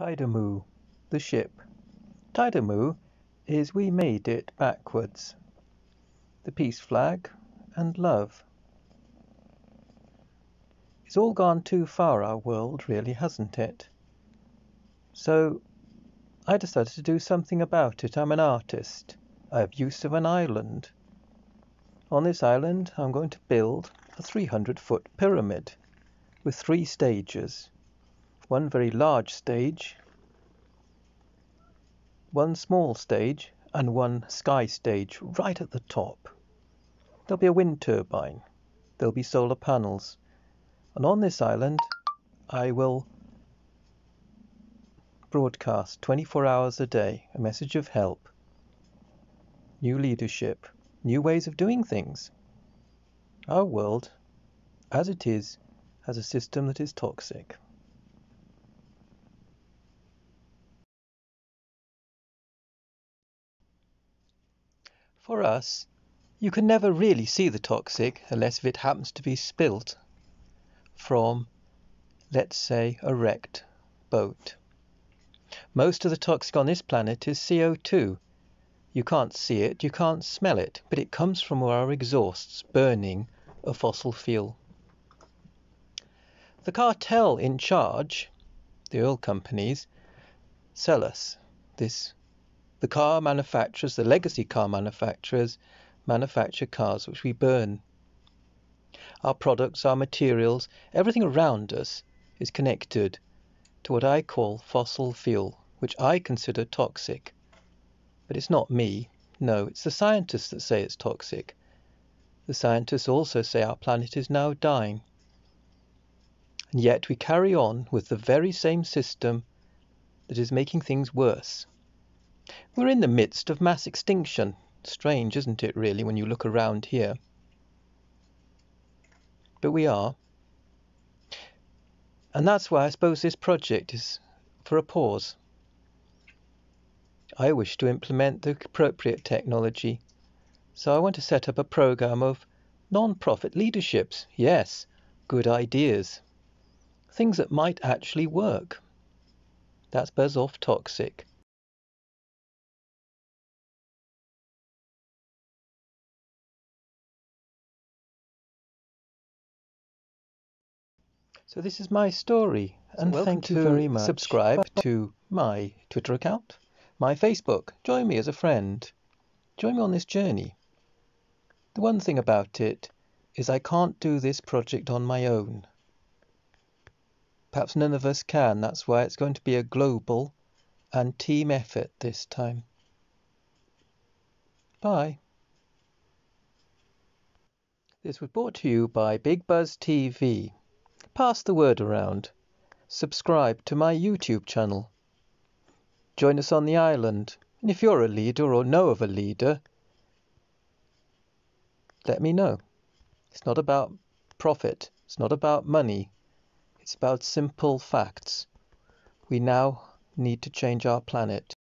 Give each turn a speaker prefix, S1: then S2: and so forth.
S1: Tiedamew, the ship. Tiedamew is we made it backwards. The peace flag and love. It's all gone too far, our world, really, hasn't it? So I decided to do something about it. I'm an artist. I have use of an island. On this island, I'm going to build a 300 foot pyramid with three stages one very large stage, one small stage, and one sky stage right at the top. There'll be a wind turbine, there'll be solar panels, and on this island I will broadcast 24 hours a day a message of help, new leadership, new ways of doing things. Our world, as it is, has a system that is toxic. For us, you can never really see the toxic unless if it happens to be spilt from, let's say, a wrecked boat. Most of the toxic on this planet is CO2. You can't see it, you can't smell it, but it comes from our exhausts burning a fossil fuel. The cartel in charge, the oil companies, sell us this the car manufacturers, the legacy car manufacturers, manufacture cars which we burn. Our products, our materials, everything around us is connected to what I call fossil fuel, which I consider toxic. But it's not me. No, it's the scientists that say it's toxic. The scientists also say our planet is now dying. And yet we carry on with the very same system that is making things worse. We're in the midst of mass extinction. Strange, isn't it, really, when you look around here? But we are. And that's why I suppose this project is for a pause. I wish to implement the appropriate technology. So I want to set up a program of non-profit leaderships. Yes, good ideas. Things that might actually work. That's buzz off toxic. So this is my story, and so thank you very much. Subscribe to my Twitter account, my Facebook. Join me as a friend. Join me on this journey. The one thing about it is I can't do this project on my own. Perhaps none of us can. That's why it's going to be a global and team effort this time. Bye. This was brought to you by Big Buzz TV. Pass the word around. Subscribe to my YouTube channel. Join us on the island. And if you're a leader or know of a leader, let me know. It's not about profit. It's not about money. It's about simple facts. We now need to change our planet.